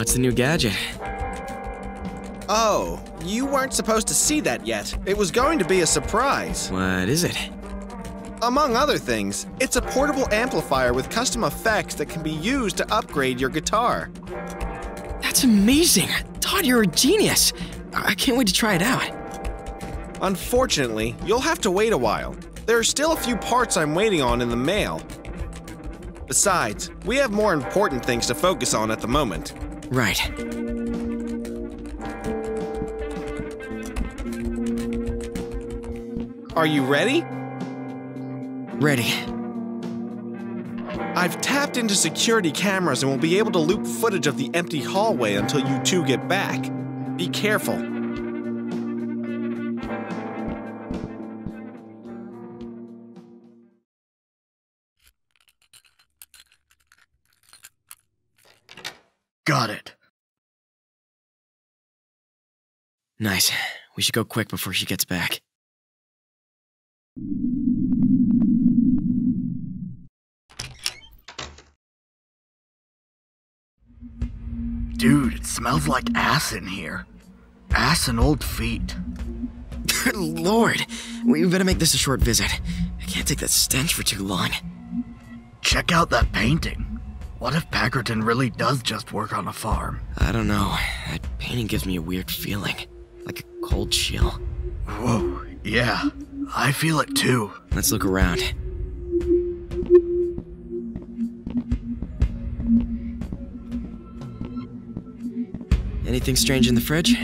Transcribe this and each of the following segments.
What's the new gadget? Oh, you weren't supposed to see that yet. It was going to be a surprise. What is it? Among other things, it's a portable amplifier with custom effects that can be used to upgrade your guitar. That's amazing! Todd, you're a genius! I can't wait to try it out. Unfortunately, you'll have to wait a while. There are still a few parts I'm waiting on in the mail. Besides, we have more important things to focus on at the moment. Right. Are you ready? Ready. I've tapped into security cameras and will be able to loop footage of the empty hallway until you two get back. Be careful. Got it. Nice. We should go quick before she gets back. Dude, it smells like ass in here. Ass and old feet. Good lord! We better make this a short visit. I can't take that stench for too long. Check out that painting. What if Packerton really does just work on a farm? I don't know. That painting gives me a weird feeling. Like a cold chill. Whoa, yeah. I feel it too. Let's look around. Anything strange in the fridge?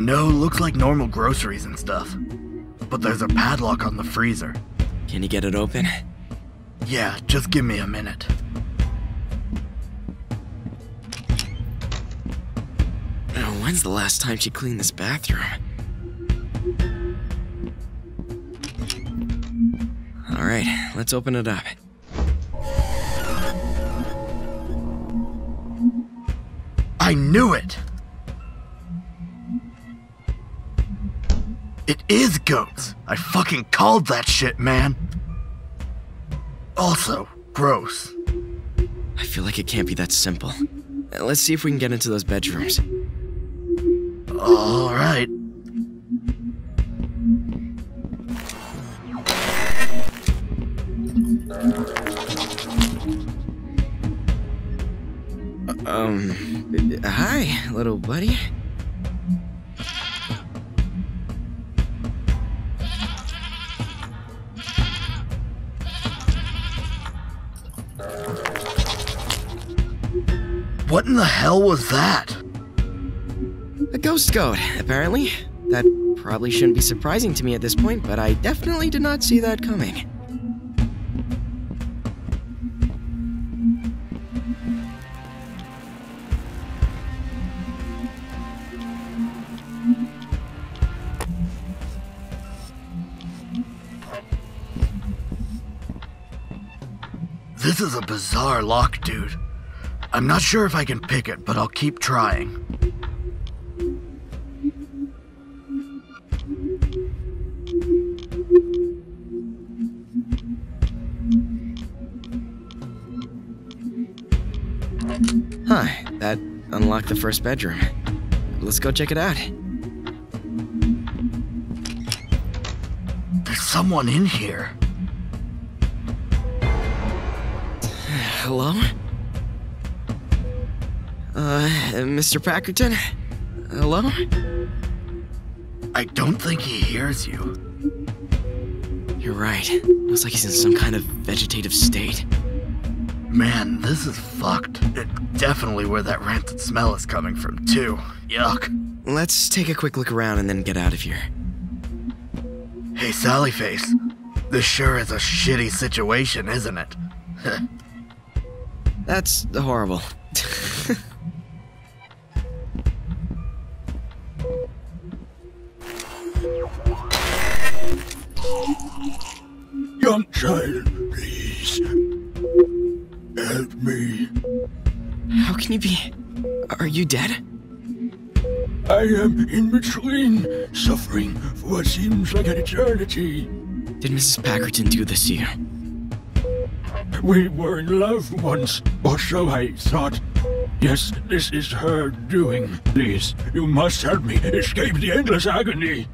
No, looks like normal groceries and stuff. But there's a padlock on the freezer. Can you get it open? Yeah, just give me a minute. When's the last time she cleaned this bathroom? Alright, let's open it up. I knew it! It is goats! I fucking called that shit, man! Also, gross. I feel like it can't be that simple. Let's see if we can get into those bedrooms. Alright. Um, hi, little buddy. What in the hell was that? Goat, apparently. That probably shouldn't be surprising to me at this point, but I definitely did not see that coming. This is a bizarre lock, dude. I'm not sure if I can pick it, but I'll keep trying. Unlocked the first bedroom. Let's go check it out. There's someone in here. Hello? Uh, Mr. Packerton? Hello? I don't think he hears you. You're right. Looks like he's in some kind of vegetative state. Man, this is fucked. Definitely where that rancid smell is coming from, too. Yuck. Let's take a quick look around and then get out of here. Hey, Sallyface. This sure is a shitty situation, isn't it? That's the horrible. Am in between, suffering for what seems like an eternity. did Mrs. Packerton do this to you? We were in love once, or so I thought. Yes, this is her doing. Please, you must help me escape the endless agony.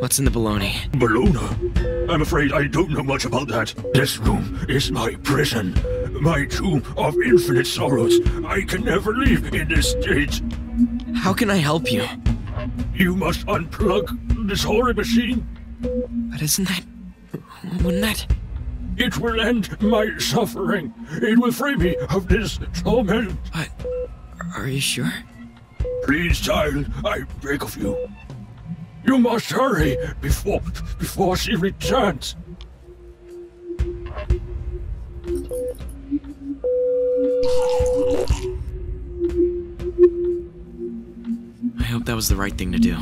What's in the baloney? Bologna. I'm afraid I don't know much about that. This room is my prison. My tomb of infinite sorrows. I can never leave in this state. How can I help you? You must unplug this horrid machine. But isn't that. Wouldn't that. It will end my suffering. It will free me of this torment. But. Are you sure? Please, child, I beg of you. You must hurry before before she returns. I hope that was the right thing to do.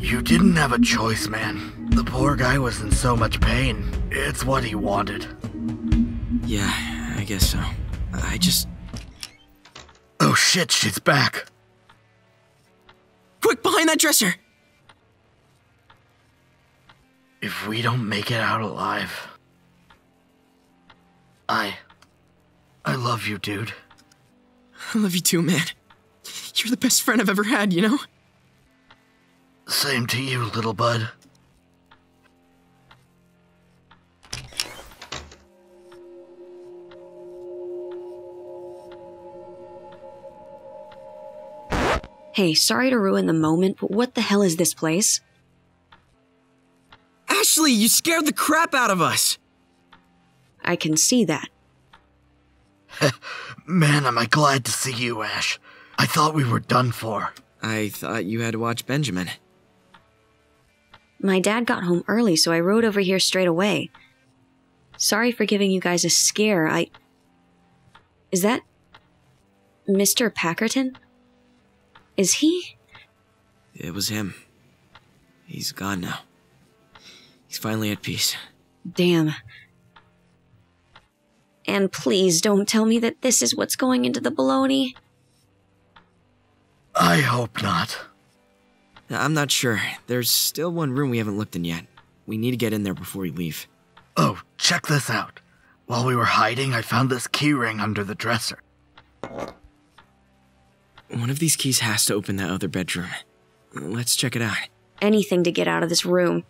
You didn't have a choice, man. The poor guy was in so much pain. It's what he wanted. Yeah, I guess so. I just. Oh shit, she's back. Quick, behind that dresser! If we don't make it out alive. I. I love you, dude. I love you too, man. You're the best friend I've ever had, you know? Same to you, little bud. Hey, sorry to ruin the moment, but what the hell is this place? Ashley, you scared the crap out of us! I can see that. Man, am I glad to see you, Ash. I thought we were done for. I thought you had to watch Benjamin. My dad got home early, so I rode over here straight away. Sorry for giving you guys a scare. I. Is that. Mr. Packerton? Is he? It was him. He's gone now. He's finally at peace. Damn. And please don't tell me that this is what's going into the baloney. I hope not. I'm not sure. There's still one room we haven't looked in yet. We need to get in there before we leave. Oh, check this out. While we were hiding, I found this keyring under the dresser. One of these keys has to open that other bedroom. Let's check it out. Anything to get out of this room.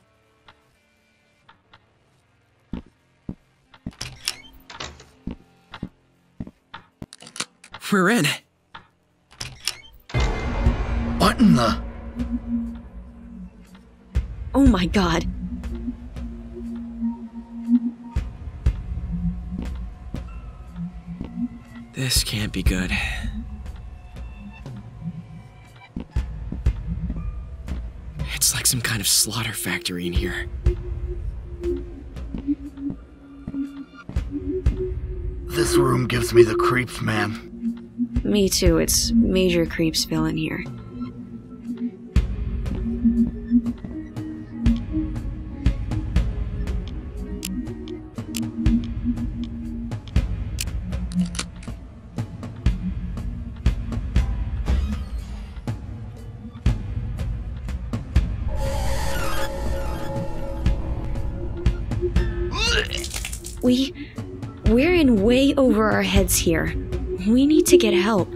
We're in. What in the. Oh my god. This can't be good. It's like some kind of slaughter factory in here. This room gives me the creeps, man. Me too, it's major creepsville in here. We. We're in way over our heads here. We need to get help.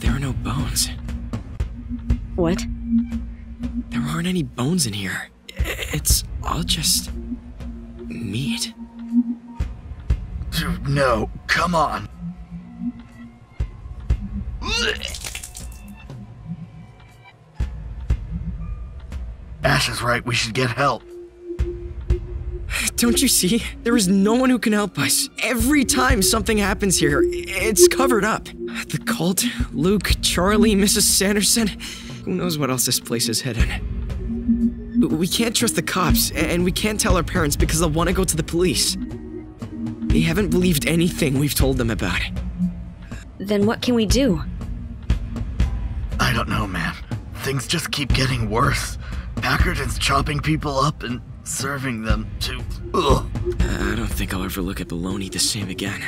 There are no bones. What? There aren't any bones in here. It's all just. meat. No, come on. Ash is right, we should get help. Don't you see? There is no one who can help us. Every time something happens here, it's covered up. The cult, Luke, Charley, Mrs. Sanderson. Who knows what else this place is hidden? We can't trust the cops, and we can't tell our parents because they'll want to go to the police. They haven't believed anything we've told them about. Then what can we do? I don't know, man. Things just keep getting worse. Packerton's chopping people up and serving them to. Ugh. I don't think I'll ever look at bologna the same again.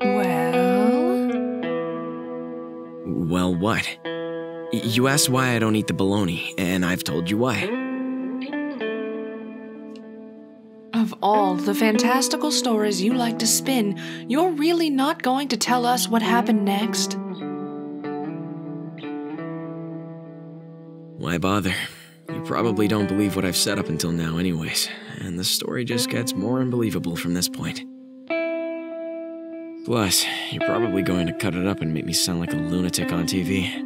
Well. Well, what? You asked why I don't eat the bologna, and I've told you why. All the fantastical stories you like to spin, you're really not going to tell us what happened next? Why bother? You probably don't believe what I've said up until now, anyways, and the story just gets more unbelievable from this point. Plus, you're probably going to cut it up and make me sound like a lunatic on TV.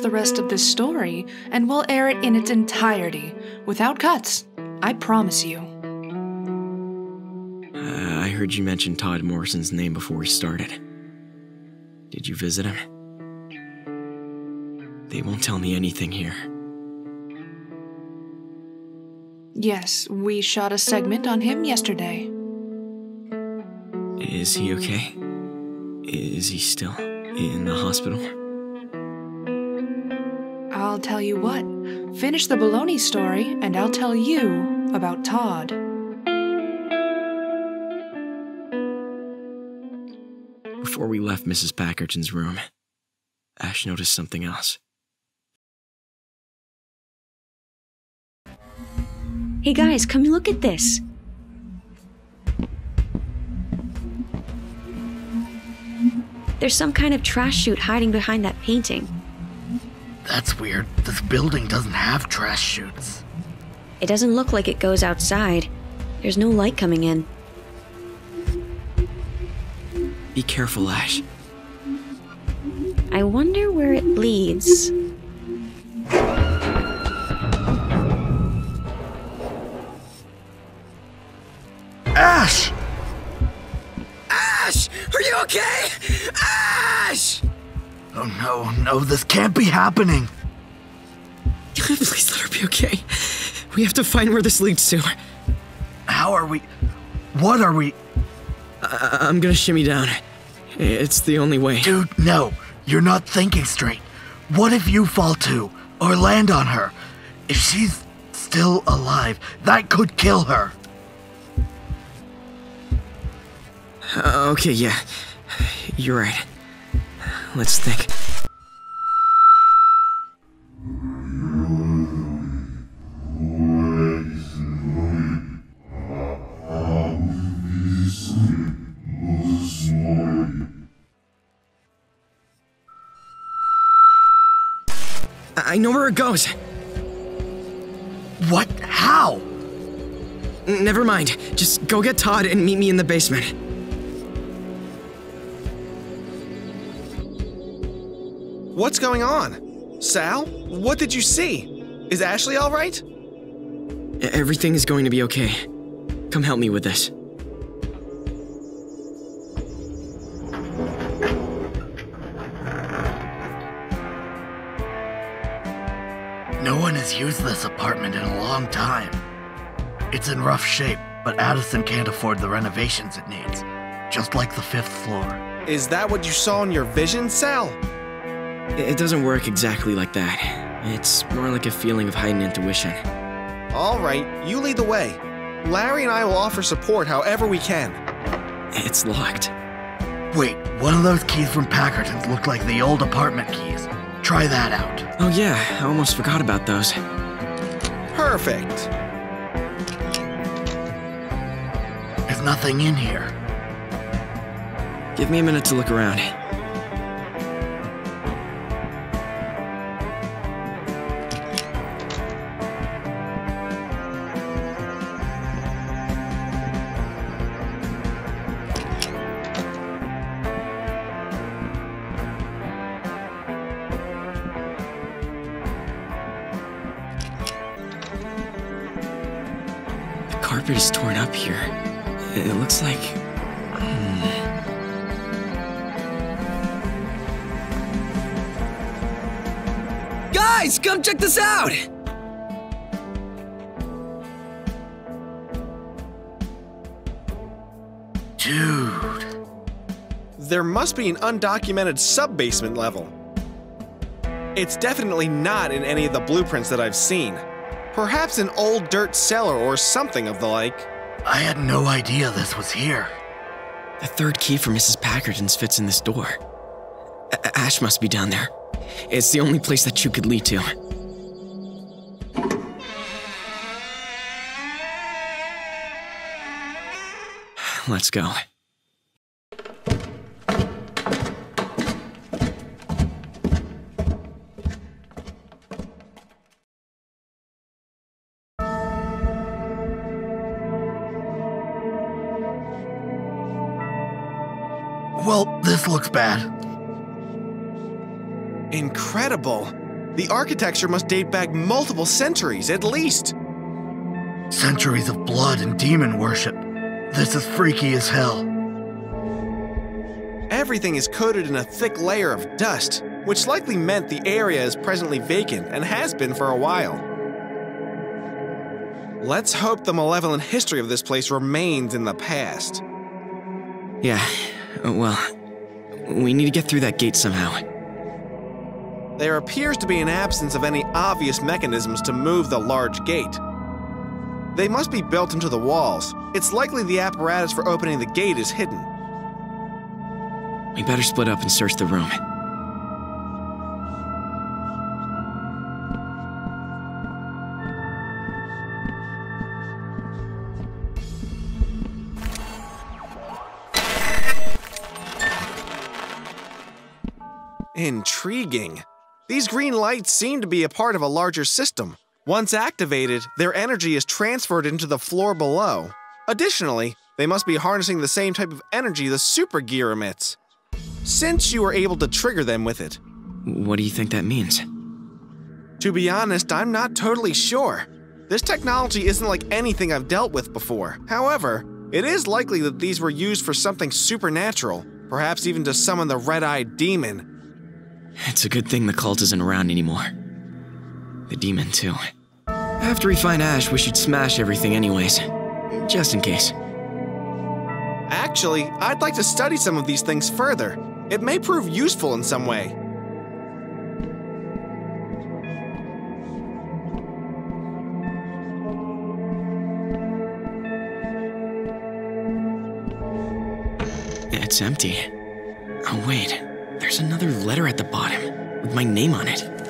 The rest of this story, and we'll air it in its entirety, without cuts. I promise you. Uh, I heard you mention Todd Morrison's name before we started. Did you visit him? They won't tell me anything here. Yes, we shot a segment on him yesterday. Is he okay? Is he still in the hospital? I'll tell you what. Finish the baloney story, and I'll tell you about Todd. Before we left Mrs. Packerton's room, Ash noticed something else. Hey guys, come look at this. There's some kind of trash chute hiding behind that painting. That's weird. This building doesn't have trash chutes. It doesn't look like it goes outside. There's no light coming in. Be careful, Ash. I wonder where it leads. No, no, this can't be happening. Please let her be okay. We have to find where this leads to. How are we. What are we. I- I'm gonna shimmy down. It's the only way. Dude, no, you're not thinking straight. What if you fall too, or land on her? If she's still alive, that could kill her. Uh, okay, yeah. You're right. Let's think. Know where it goes. What? How? Never mind. Just go get Todd and meet me in the basement. What's going on? Sal? What did you see? Is Ashley all right? Everything is going to be okay. Come help me with this. No one has used this apartment in a long time. It's in rough shape, but Addison can't afford the renovations it needs. Just like the fifth floor. Is that what you saw in your vision, Sal? It doesn't work exactly like that. It's more like a feeling of heightened intuition. All right, you lead the way. Larry and I will offer support however we can. It's locked. Wait, one of those keys from Packerton's looked like the old apartment keys. Try that out. Oh, yeah, I almost forgot about those. Perfect. There's nothing in here. Give me a minute to look around. Must be an undocumented sub-basement level. It's definitely not in any of the blueprints that I've seen. Perhaps an old dirt cellar or something of the like. I had no idea this was here. The third key for Mrs. Packard's fits in this door. A- Ash must be down there. It's the only place that you could lead to. Let's go. This looks bad. Incredible. The architecture must date back multiple centuries at least. Centuries of blood and demon worship. This is freaky as hell. Everything is coated in a thick layer of dust, which likely meant the area is presently vacant and has been for a while. Let's hope the malevolent history of this place remains in the past. Yeah, well, we need to get through that gate somehow. There appears to be an absence of any obvious mechanisms to move the large gate. They must be built into the walls. It's likely the apparatus for opening the gate is hidden. We better split up and search the room. Intriguing. These green lights seem to be a part of a larger system. Once activated, their energy is transferred into the floor below. Additionally, they must be harnessing the same type of energy the super gear emits. Since you were able to trigger them with it. What do you think that means? To be honest, I'm not totally sure. This technology isn't like anything I've dealt with before. However, it is likely that these were used for something supernatural, perhaps even to summon the red-eyed demon. It's a good thing the cult isn't around anymore. The demon, too. After we find Ash, we should smash everything anyways. Just in case. Actually, I'd like to study some of these things further. It may prove useful in some way. It's empty. Oh, wait. There's another letter at the bottom with my name on it.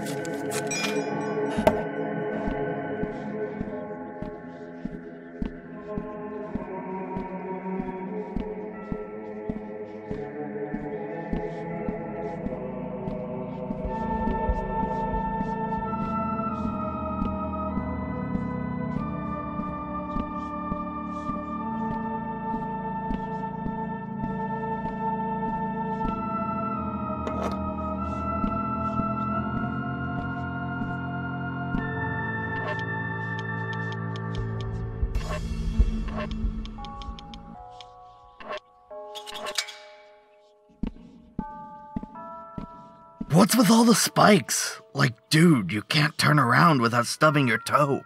What's with all the spikes? Like, dude, you can't turn around without stubbing your toe.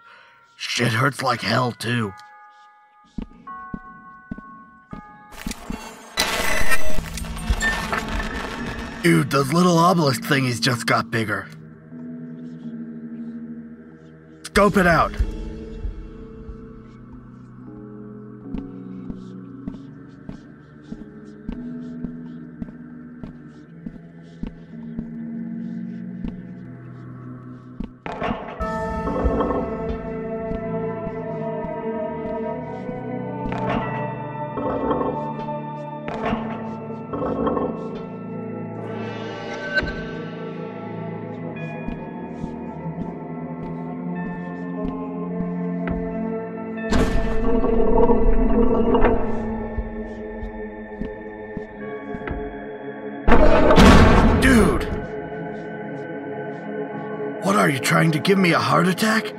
Shit hurts like hell, too. Dude, those little obelisk thingies just got bigger. Scope it out. Give me a heart attack?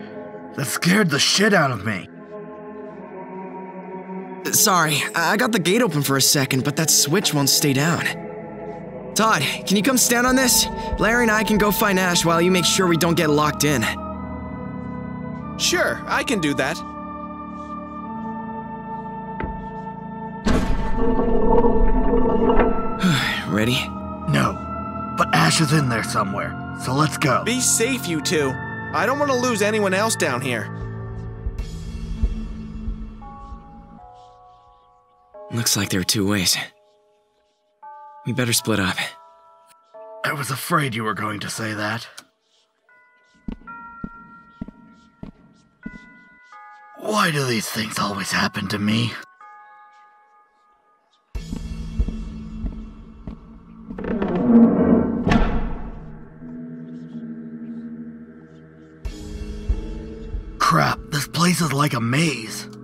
That scared the shit out of me. Sorry, I got the gate open for a second, but that switch won't stay down. Todd, can you come stand on this? Larry and I can go find Ash while you make sure we don't get locked in. Sure, I can do that. Ready? No. But Ash is in there somewhere, so let's go. Be safe, you two. I don't want to lose anyone else down here. Looks like there are two ways. We better split up. I was afraid you were going to say that. Why do these things always happen to me? Place is like a maze.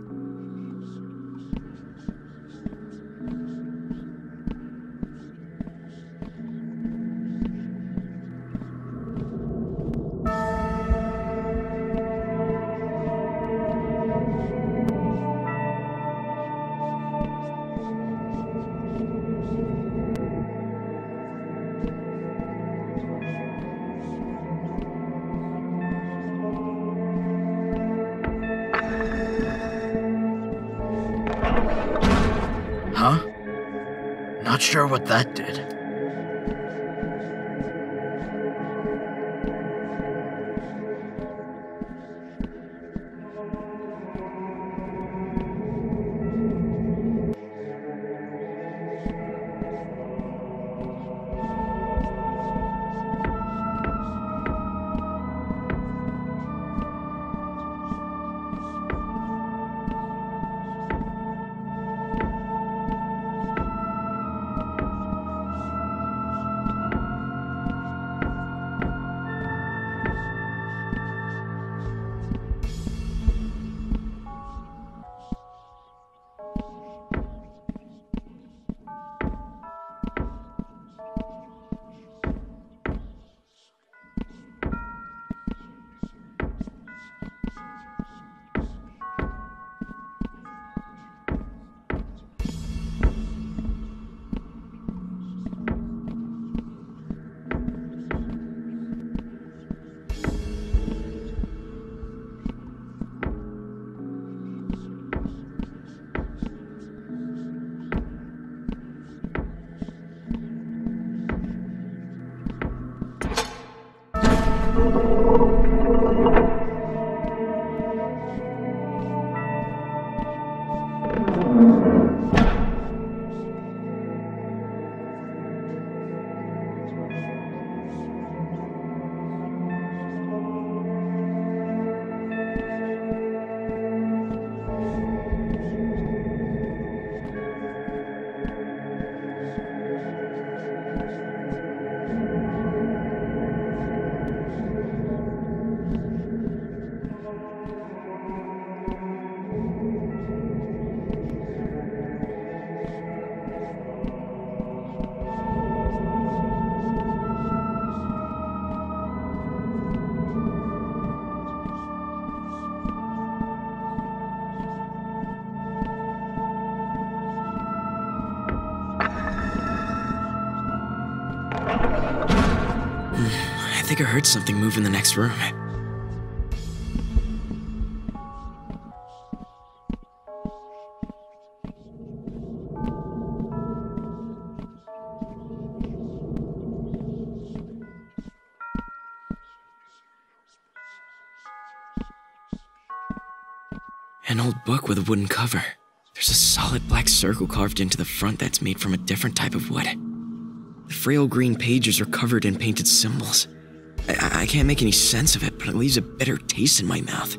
What that I think I heard something move in the next room. An old book with a wooden cover. There's a solid black circle carved into the front that's made from a different type of wood. Frail green pages are covered in painted symbols. I, I can't make any sense of it, but it leaves a bitter taste in my mouth.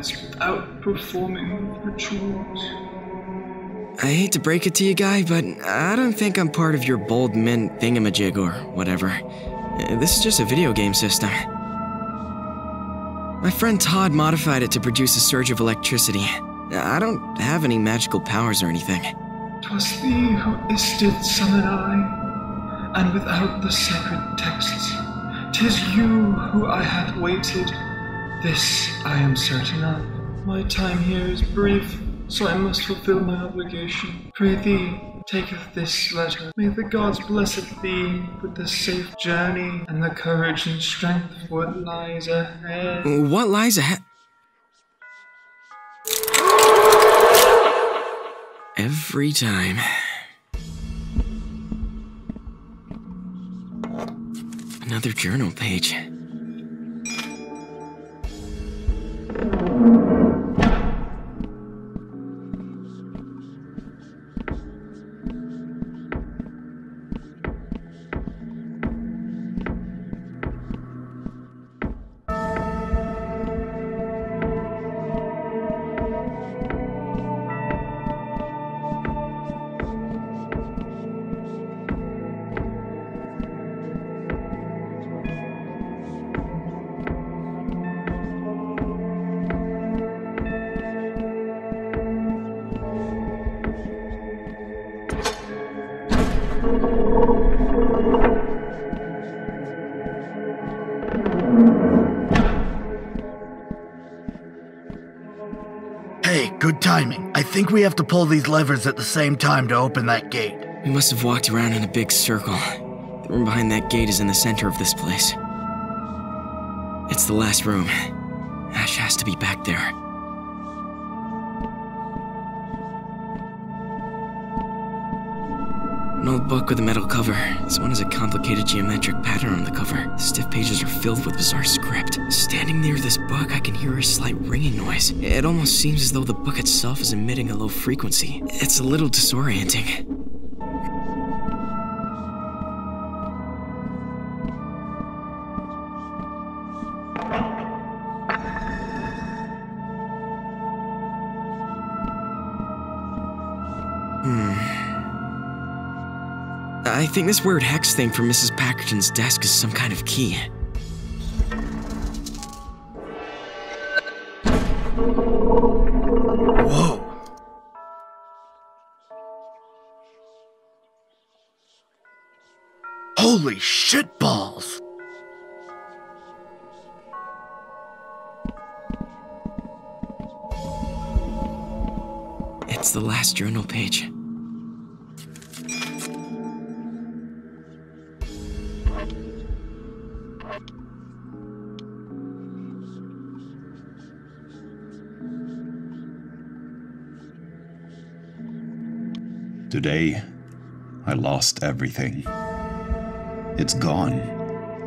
Necrolites without performing rituals. I hate to break it to you, guy, but I don't think I'm part of your bold mint thingamajig or whatever. Uh, This is just a video game system. My friend Todd modified it to produce a surge of electricity. I don't have any magical powers or anything. Twas thee who isted summon I, and without the sacred texts, 'Tis you who I have waited. This I am certain of. My time here is brief, so I must fulfill my obligation. Pray thee, taketh this letter. May the gods bless thee with the safe journey and the courage and strength for what lies ahead. What lies ahead? Every time. Another journal page. We have to pull these levers at the same time to open that gate. We must have walked around in a big circle. The room behind that gate is in the center of this place. It's the last room. Ash has to be back there. An old book with a metal cover. This one has a complicated geometric pattern on the cover. The stiff pages are filled with bizarre script. Standing near this book, I can hear a slight ringing noise. It almost seems as though the book itself is emitting a low frequency. It's a little disorienting. Think this weird hex thing from Mrs. Packerton's desk is some kind of key. Whoa. Holy shitballs! It's the last journal page. Today, I lost everything. It's gone.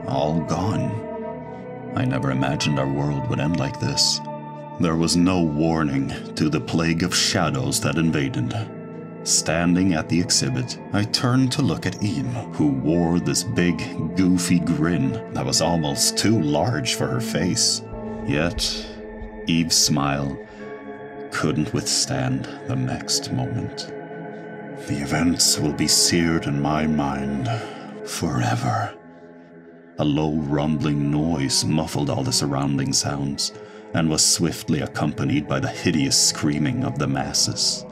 All gone. I never imagined our world would end like this. There was no warning to the plague of shadows that invaded. Standing at the exhibit, I turned to look at Eve, who wore this big, goofy grin that was almost too large for her face. Yet, Eve's smile couldn't withstand the next moment. The events will be seared in my mind forever. A low rumbling noise muffled all the surrounding sounds and was swiftly accompanied by the hideous screaming of the masses.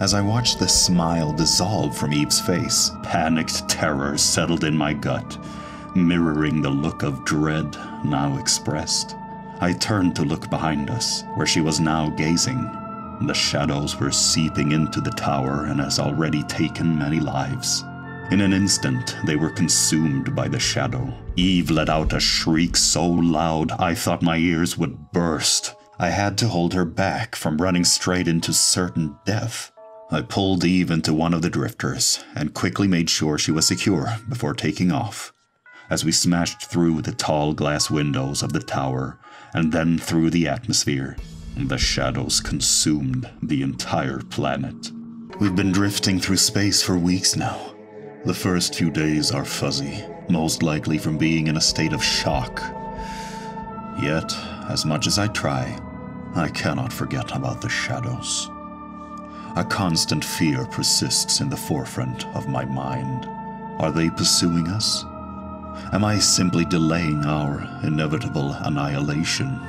As I watched the smile dissolve from Eve's face, panicked terror settled in my gut, mirroring the look of dread now expressed. I turned to look behind us, where she was now gazing. The shadows were seeping into the tower and has already taken many lives. In an instant, they were consumed by the shadow. Eve let out a shriek so loud I thought my ears would burst. I had to hold her back from running straight into certain death. I pulled Eve into one of the drifters and quickly made sure she was secure before taking off. As we smashed through the tall glass windows of the tower and then through the atmosphere, the shadows consumed the entire planet. We've been drifting through space for weeks now. The first few days are fuzzy, most likely from being in a state of shock. Yet, as much as I try, I cannot forget about the shadows. A constant fear persists in the forefront of my mind. Are they pursuing us? Am I simply delaying our inevitable annihilation?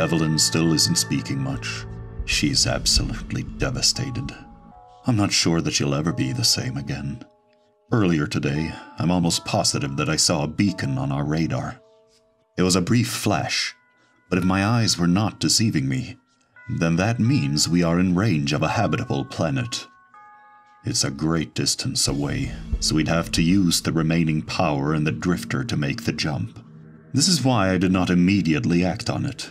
Evelyn still isn't speaking much. She's absolutely devastated. I'm not sure that she'll ever be the same again. Earlier today, I'm almost positive that I saw a beacon on our radar. It was a brief flash, but if my eyes were not deceiving me, then that means we are in range of a habitable planet. It's a great distance away, so we'd have to use the remaining power in the drifter to make the jump. This is why I did not immediately act on it.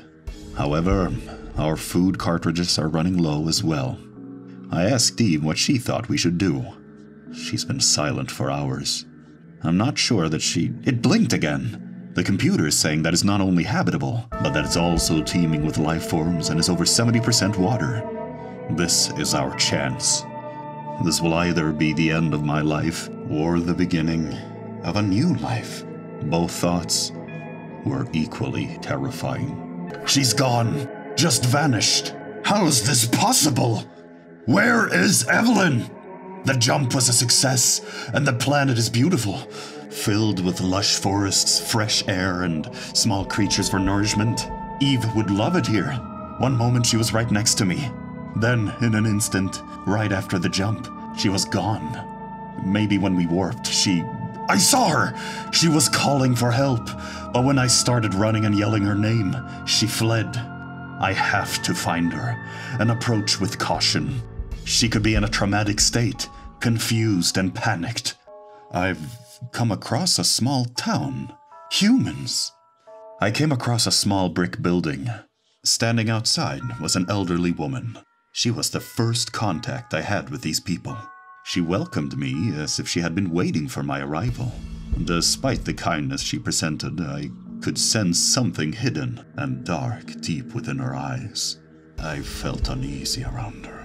However, our food cartridges are running low as well. I asked Eve what she thought we should do. She's been silent for hours. I'm not sure that she. It blinked again! The computer is saying that it's not only habitable, but that it's also teeming with life forms and is over 70% water. This is our chance. This will either be the end of my life or the beginning of a new life. Both thoughts were equally terrifying. She's gone, just vanished. How is this possible? Where is Evelyn? The jump was a success, and the planet is beautiful, filled with lush forests, fresh air, and small creatures for nourishment. Eve would love it here. One moment she was right next to me. Then, in an instant, right after the jump, she was gone. Maybe when we warped, she. I saw her! She was calling for help, but when I started running and yelling her name, she fled. I have to find her and approach with caution. She could be in a traumatic state, confused and panicked. I've come across a small town. Humans. I came across a small brick building. Standing outside was an elderly woman. She was the first contact I had with these people. She welcomed me as if she had been waiting for my arrival. Despite the kindness she presented, I could sense something hidden and dark deep within her eyes. I felt uneasy around her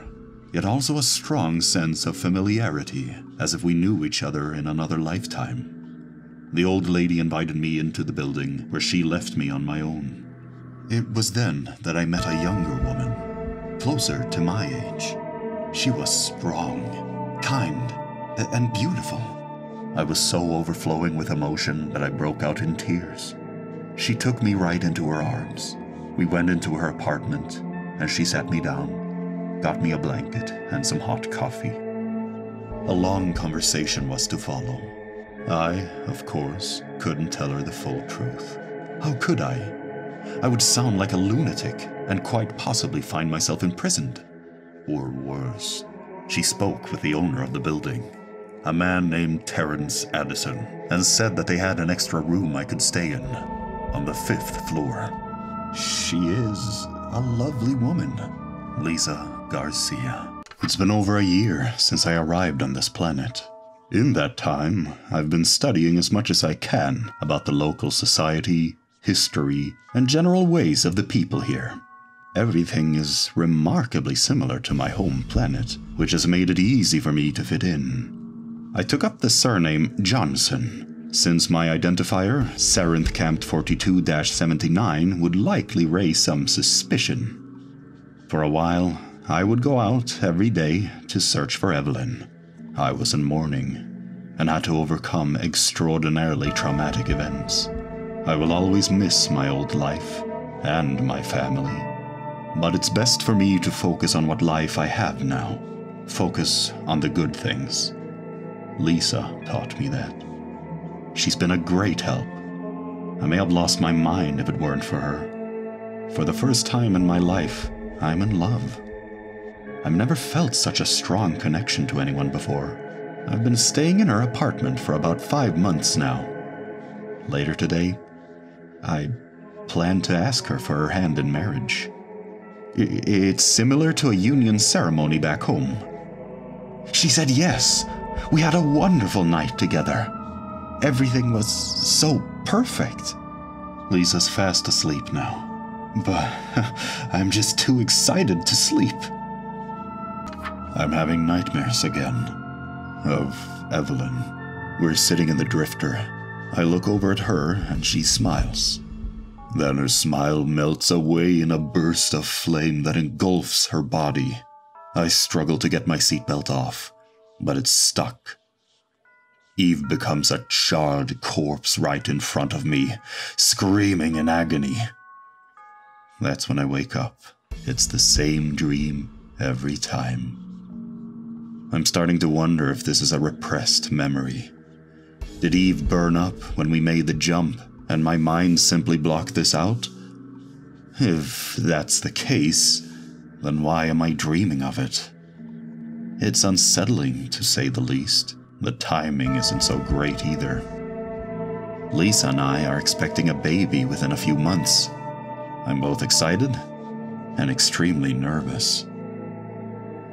yet also a strong sense of familiarity, as if we knew each other in another lifetime. The old lady invited me into the building, where she left me on my own. It was then that I met a younger woman, closer to my age. She was strong, kind, and beautiful. I was so overflowing with emotion that I broke out in tears. She took me right into her arms. We went into her apartment, and she sat me down got me a blanket and some hot coffee. A long conversation was to follow. I, of course, couldn't tell her the full truth. How could I? I would sound like a lunatic and quite possibly find myself imprisoned. Or worse. She spoke with the owner of the building, a man named Terence Addison, and said that they had an extra room I could stay in on the fifth floor. She is a lovely woman, Lisa Garcia. It's been over a year since I arrived on this planet. In that time, I've been studying as much as I can about the local society, history, and general ways of the people here. Everything is remarkably similar to my home planet, which has made it easy for me to fit in. I took up the surname Johnson, since my identifier, Sarenth Camp 42 79, would likely raise some suspicion. For a while, I would go out every day to search for Evelyn. I was in mourning and had to overcome extraordinarily traumatic events. I will always miss my old life and my family. But it's best for me to focus on what life I have now. Focus on the good things. Lisa taught me that. She's been a great help. I may have lost my mind if it weren't for her. For the first time in my life, I'm in love. I've never felt such a strong connection to anyone before. I've been staying in her apartment for about five months now. Later today, I plan to ask her for her hand in marriage. It's similar to a union ceremony back home. She said yes. We had a wonderful night together. Everything was so perfect. Lisa's fast asleep now, but I'm just too excited to sleep. I'm having nightmares again. Of Evelyn. We're sitting in the drifter. I look over at her and she smiles. Then her smile melts away in a burst of flame that engulfs her body. I struggle to get my seatbelt off, but it's stuck. Eve becomes a charred corpse right in front of me, screaming in agony. That's when I wake up. It's the same dream every time. I'm starting to wonder if this is a repressed memory. Did Eve burn up when we made the jump, and my mind simply blocked this out? If that's the case, then why am I dreaming of it? It's unsettling, to say the least. The timing isn't so great either. Lisa and I are expecting a baby within a few months. I'm both excited and extremely nervous.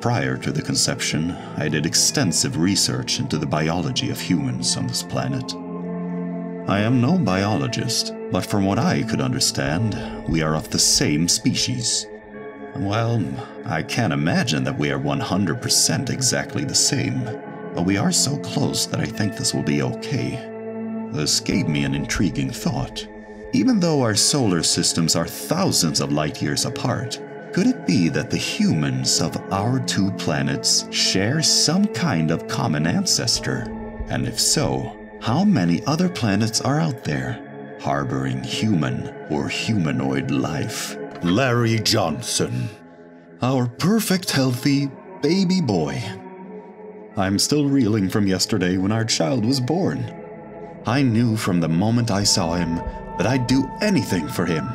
Prior to the conception, I did extensive research into the biology of humans on this planet. I am no biologist, but from what I could understand, we are of the same species. Well, I can't imagine that we are 100% exactly the same, but we are so close that I think this will be okay. This gave me an intriguing thought. Even though our solar systems are thousands of light years apart, could it be that the humans of our two planets share some kind of common ancestor? And if so, how many other planets are out there harboring human or humanoid life? Larry Johnson, our perfect healthy baby boy. I'm still reeling from yesterday when our child was born. I knew from the moment I saw him that I'd do anything for him.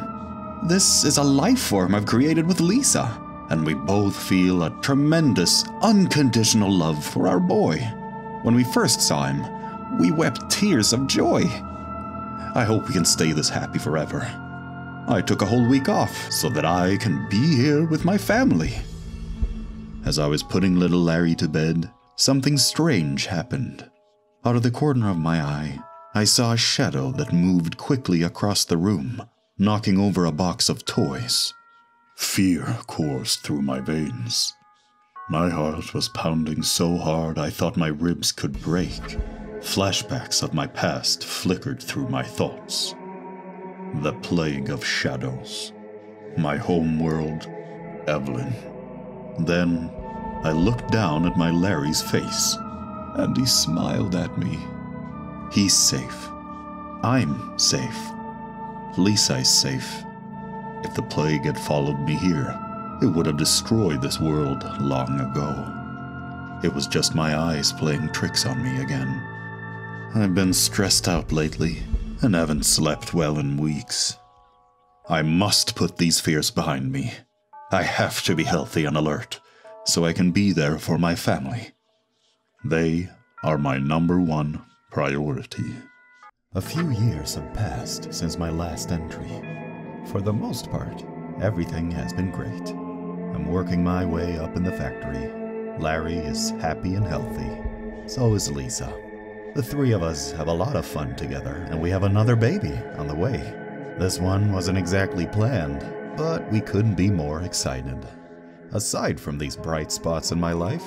This is a life form I've created with Lisa, and we both feel a tremendous, unconditional love for our boy. When we first saw him, we wept tears of joy. I hope we can stay this happy forever. I took a whole week off so that I can be here with my family. As I was putting little Larry to bed, something strange happened. Out of the corner of my eye, I saw a shadow that moved quickly across the room, knocking over a box of toys. Fear coursed through my veins. My heart was pounding so hard I thought my ribs could break. Flashbacks of my past flickered through my thoughts. The plague of shadows. My home world, Evelyn. Then I looked down at my Larry's face, and he smiled at me. He's safe. I'm safe. Lisa's safe. If the plague had followed me here, it would have destroyed this world long ago. It was just my eyes playing tricks on me again. I've been stressed out lately and haven't slept well in weeks. I must put these fears behind me. I have to be healthy and alert so I can be there for my family. They are my number one priority. A few years have passed since my last entry. For the most part, everything has been great. I'm working my way up in the factory. Larry is happy and healthy. So is Lisa. The three of us have a lot of fun together, and we have another baby on the way. This one wasn't exactly planned, but we couldn't be more excited. Aside from these bright spots in my life,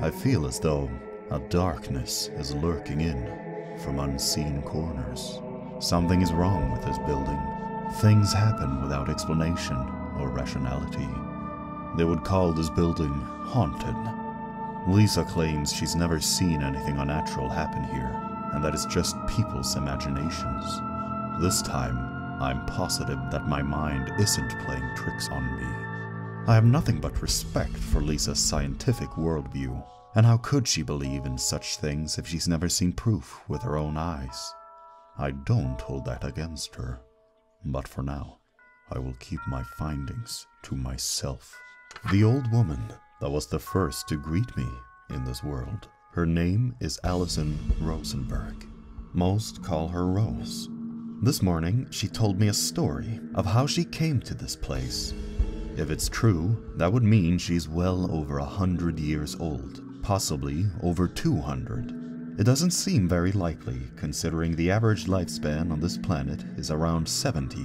I feel as though a darkness is lurking in from unseen corners. Something is wrong with this building. Things happen without explanation or rationality. They would call this building haunted. Lisa claims she's never seen anything unnatural happen here, and that it's just people's imaginations. This time, I'm positive that my mind isn't playing tricks on me. I have nothing but respect for Lisa's scientific worldview and how could she believe in such things if she's never seen proof with her own eyes? I don't hold that against her. But for now, I will keep my findings to myself. The old woman that was the first to greet me in this world. Her name is Allison Rosenberg. Most call her Rose. This morning, she told me a story of how she came to this place. If it's true, that would mean she's well over a hundred years old possibly over 200. It doesn't seem very likely, considering the average lifespan on this planet is around 70.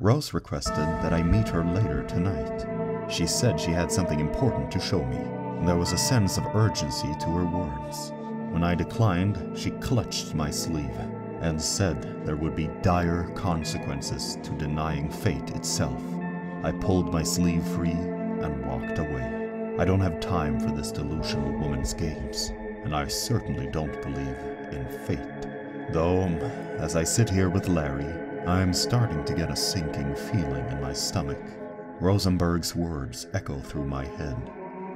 Rose requested that I meet her later tonight. She said she had something important to show me, and there was a sense of urgency to her words. When I declined, she clutched my sleeve and said there would be dire consequences to denying fate itself. I pulled my sleeve free and walked away. I don't have time for this delusional woman's games, and I certainly don't believe in fate. Though, as I sit here with Larry, I'm starting to get a sinking feeling in my stomach. Rosenberg's words echo through my head.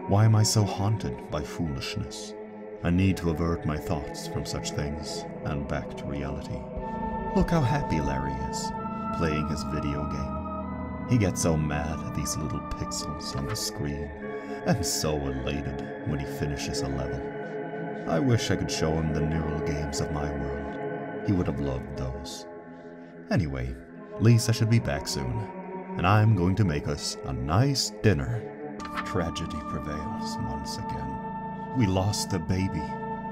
Why am I so haunted by foolishness? I need to avert my thoughts from such things and back to reality. Look how happy Larry is, playing his video game. He gets so mad at these little pixels on the screen, and so elated when he finishes a level. I wish I could show him the neural games of my world. He would have loved those. Anyway, Lisa should be back soon, and I'm going to make us a nice dinner. Tragedy prevails once again. We lost the baby,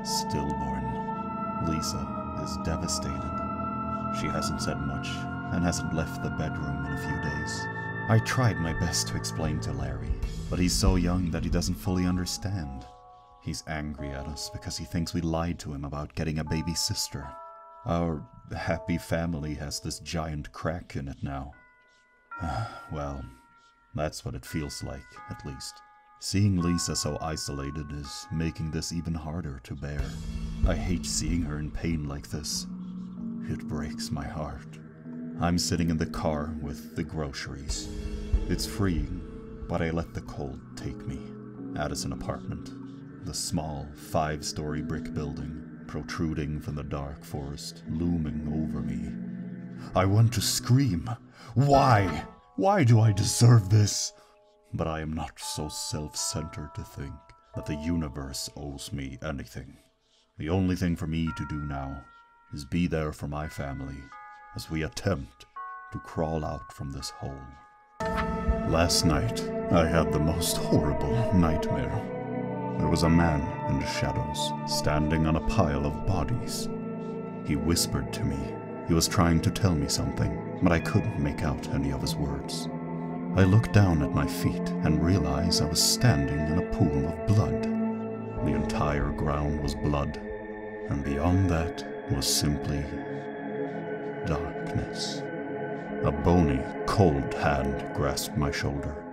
stillborn. Lisa is devastated. She hasn't said much and hasn't left the bedroom in a few days. I tried my best to explain to Larry, but he's so young that he doesn't fully understand. He's angry at us because he thinks we lied to him about getting a baby sister. Our happy family has this giant crack in it now. well, that's what it feels like, at least. Seeing Lisa so isolated is making this even harder to bear. I hate seeing her in pain like this. It breaks my heart. I'm sitting in the car with the groceries. It's freeing, but I let the cold take me. Addison apartment. The small, five story brick building, protruding from the dark forest, looming over me. I want to scream. Why? Why do I deserve this? But I am not so self centered to think that the universe owes me anything. The only thing for me to do now is be there for my family as we attempt to crawl out from this hole. Last night, I had the most horrible nightmare. There was a man in the shadows, standing on a pile of bodies. He whispered to me. He was trying to tell me something, but I couldn't make out any of his words. I looked down at my feet and realized I was standing in a pool of blood. The entire ground was blood, and beyond that was simply darkness. A bony, cold hand grasped my shoulder.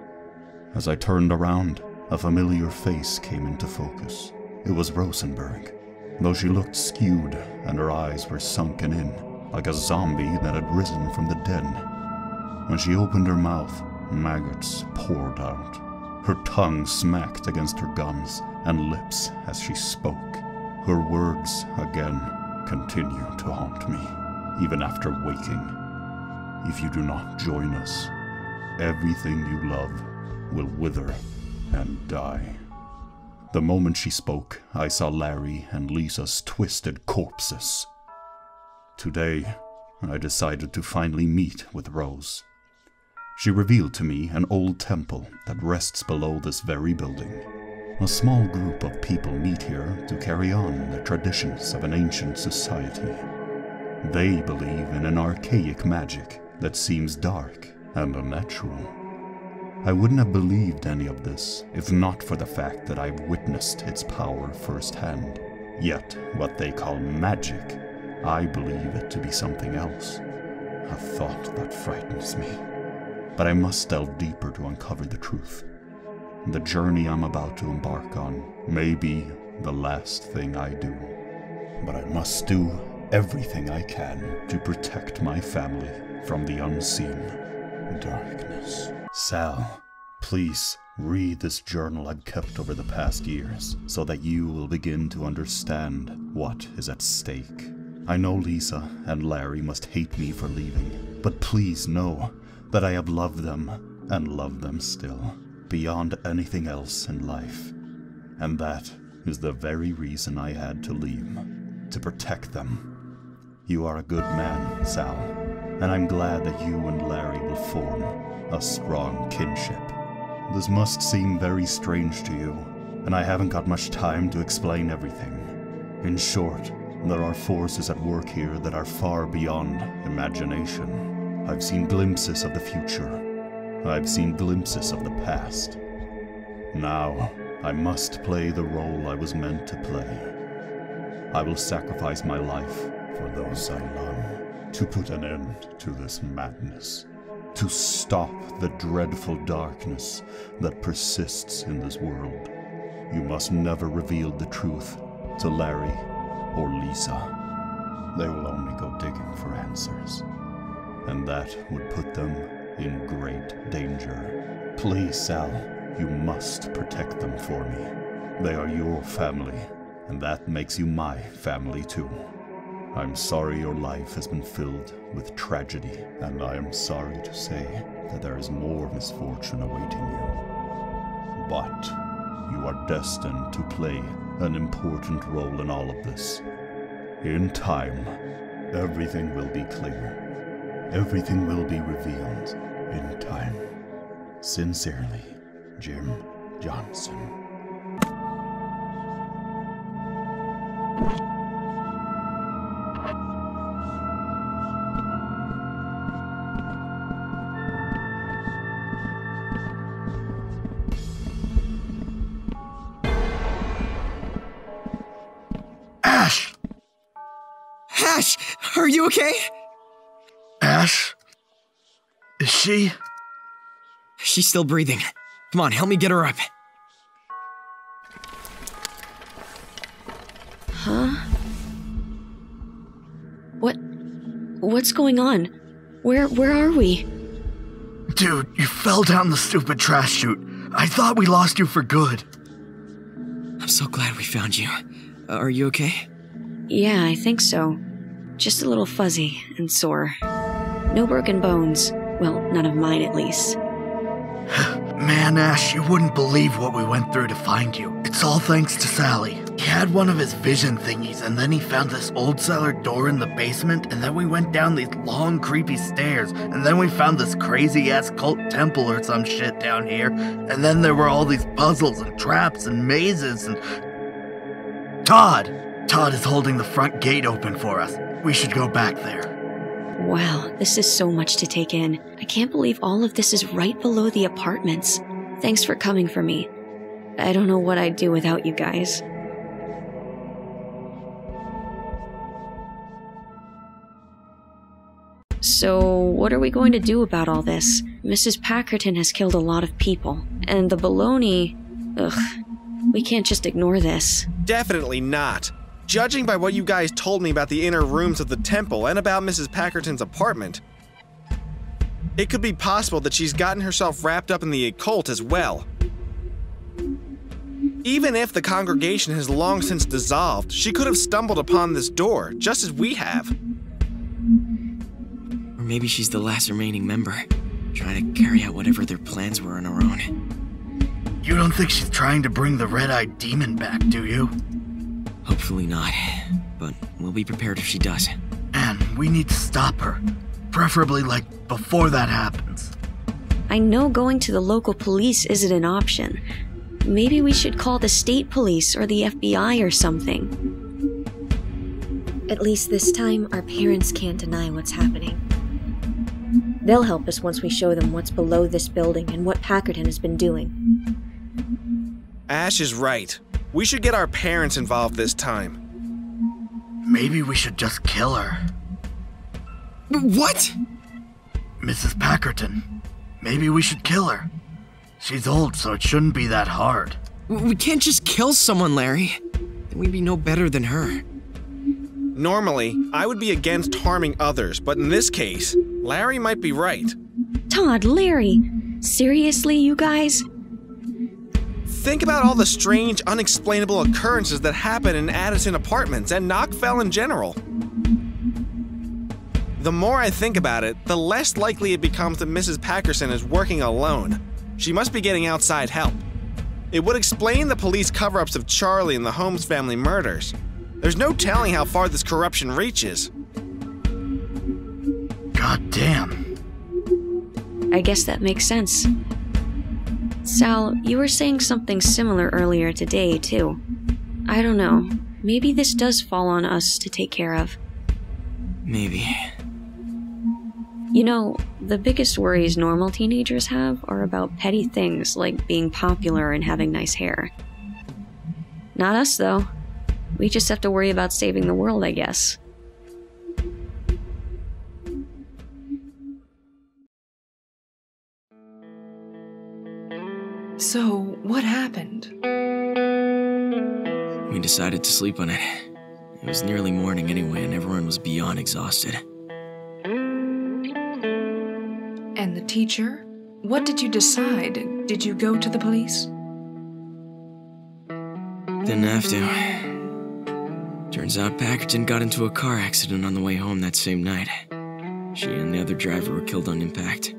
As I turned around, a familiar face came into focus. It was Rosenberg, though she looked skewed and her eyes were sunken in, like a zombie that had risen from the dead. When she opened her mouth, maggots poured out. Her tongue smacked against her gums and lips as she spoke. Her words, again, continue to haunt me, even after waking. If you do not join us, everything you love will wither and die. The moment she spoke, I saw Larry and Lisa's twisted corpses. Today, I decided to finally meet with Rose. She revealed to me an old temple that rests below this very building. A small group of people meet here to carry on the traditions of an ancient society. They believe in an archaic magic that seems dark and unnatural. I wouldn't have believed any of this if not for the fact that I've witnessed its power firsthand. Yet, what they call magic, I believe it to be something else. A thought that frightens me. But I must delve deeper to uncover the truth. The journey I'm about to embark on may be the last thing I do. But I must do everything I can to protect my family from the unseen darkness. Sal, please read this journal I've kept over the past years so that you will begin to understand what is at stake. I know Lisa and Larry must hate me for leaving, but please know that I have loved them and love them still, beyond anything else in life. And that is the very reason I had to leave, to protect them. You are a good man, Sal, and I'm glad that you and Larry will form a strong kinship. This must seem very strange to you, and I haven't got much time to explain everything. In short, there are forces at work here that are far beyond imagination. I've seen glimpses of the future. I've seen glimpses of the past. Now, I must play the role I was meant to play. I will sacrifice my life for those I love, to put an end to this madness, to stop the dreadful darkness that persists in this world. You must never reveal the truth to Larry or Lisa. They will only go digging for answers, and that would put them in great danger. Please, Sal, You must protect them for me. They are your family, and that makes you my family too. I'm sorry your life has been filled with tragedy, and I am sorry to say that there is more misfortune awaiting you. But you are destined to play an important role in all of this. In time, everything will be clear. Everything will be revealed in time. Sincerely, Jim Johnson. Still breathing. Come on, help me get her up. Huh? What? What's going on? Where where are we? Dude, you fell down the stupid trash chute. I thought we lost you for good. I'm so glad we found you. Uh, are you okay? Yeah, I think so. Just a little fuzzy and sore. No broken bones. Well, none of mine at least. Man, Ash, you wouldn't believe what we went through to find you. It's all thanks to Sally. He had one of his vision thingies, and then he found this old cellar door in the basement, and then we went down these long, creepy stairs, and then we found this crazy ass cult temple or some shit down here, and then there were all these puzzles and traps and mazes and. Todd! Todd is holding the front gate open for us. We should go back there. Wow, this is so much to take in. I can't believe all of this is right below the apartments. Thanks for coming for me. I don't know what I'd do without you guys. So, what are we going to do about all this? Mrs. Packerton has killed a lot of people, and the baloney. Ugh. We can't just ignore this. Definitely not. Judging by what you guys told me about the inner rooms of the temple and about Mrs. Packerton's apartment, it could be possible that she's gotten herself wrapped up in the occult as well. Even if the congregation has long since dissolved, she could have stumbled upon this door, just as we have. Or maybe she's the last remaining member, trying to carry out whatever their plans were on her own. You don't think she's trying to bring the red eyed demon back, do you? Hopefully not, but we'll be prepared if she does. And we need to stop her. Preferably, like, before that happens. I know going to the local police isn't an option. Maybe we should call the state police or the FBI or something. At least this time, our parents can't deny what's happening. They'll help us once we show them what's below this building and what Packerton has been doing. Ash is right. We should get our parents involved this time. Maybe we should just kill her. What? Mrs. Packerton. Maybe we should kill her. She's old, so it shouldn't be that hard. We can't just kill someone, Larry. Then we'd be no better than her. Normally, I would be against harming others, but in this case, Larry might be right. Todd, Larry, seriously, you guys? Think about all the strange, unexplainable occurrences that happen in Addison apartments and Nockfell in general. The more I think about it, the less likely it becomes that Mrs. Packerton is working alone. She must be getting outside help. It would explain the police cover ups of Charley and the Holmes family murders. There's no telling how far this corruption reaches. God damn. I guess that makes sense. Sal, you were saying something similar earlier today, too. I don't know. Maybe this does fall on us to take care of. Maybe. You know, the biggest worries normal teenagers have are about petty things like being popular and having nice hair. Not us, though. We just have to worry about saving the world, I guess. So, what happened? We decided to sleep on it. It was nearly morning anyway, and everyone was beyond exhausted. And the teacher? What did you decide? Did you go to the police? Didn't have to. Turns out Packerton got into a car accident on the way home that same night. She and the other driver were killed on impact.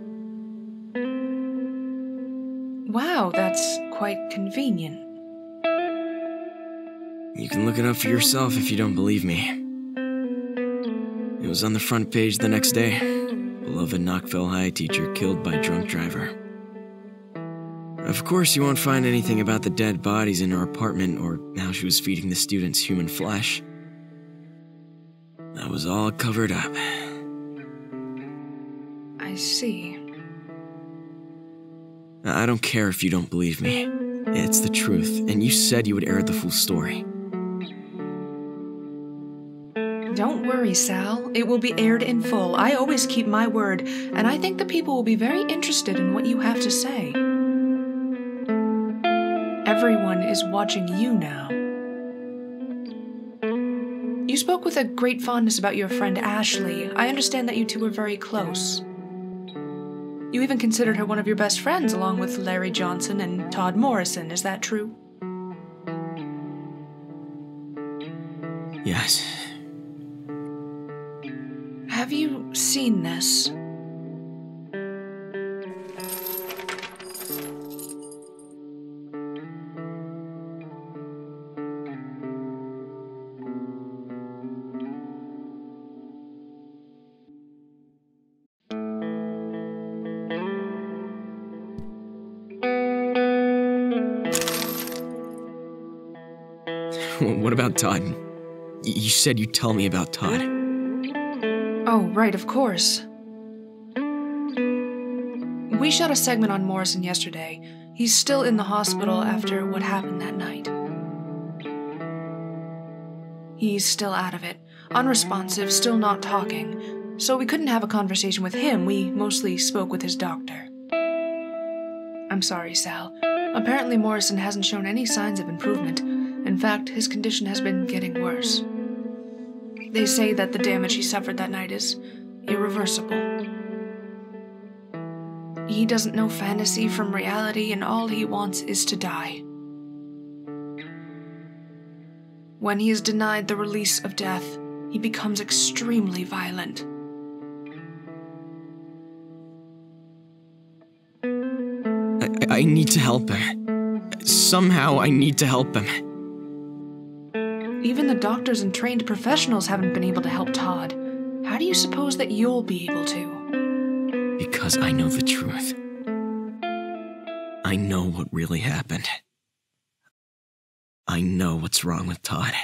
Wow, that's quite convenient. You can look it up for yourself if you don't believe me. It was on the front page the next day. Beloved Nockfell High teacher killed by drunk driver. Of course, you won't find anything about the dead bodies in her apartment or how she was feeding the students human flesh. That was all covered up. I see. I don't care if you don't believe me. It's the truth, and you said you would air the full story. Don't worry, Sal. It will be aired in full. I always keep my word, and I think the people will be very interested in what you have to say. Everyone is watching you now. You spoke with a great fondness about your friend Ashley. I understand that you two were very close. You even considered her one of your best friends, along with Larry Johnson and Todd Morrison. Is that true? Yes. Have you seen this? Todd? You said you'd tell me about Todd. Oh, right, of course. We shot a segment on Morrison yesterday. He's still in the hospital after what happened that night. He's still out of it, unresponsive, still not talking. So we couldn't have a conversation with him. We mostly spoke with his doctor. I'm sorry, Sal. Apparently, Morrison hasn't shown any signs of improvement. In fact, his condition has been getting worse. They say that the damage he suffered that night is irreversible. He doesn't know fantasy from reality, and all he wants is to die. When he is denied the release of death, he becomes extremely violent. I, I need to help him. Somehow, I need to help him. Even the doctors and trained professionals haven't been able to help Todd. How do you suppose that you'll be able to? Because I know the truth. I know what really happened. I know what's wrong with Todd.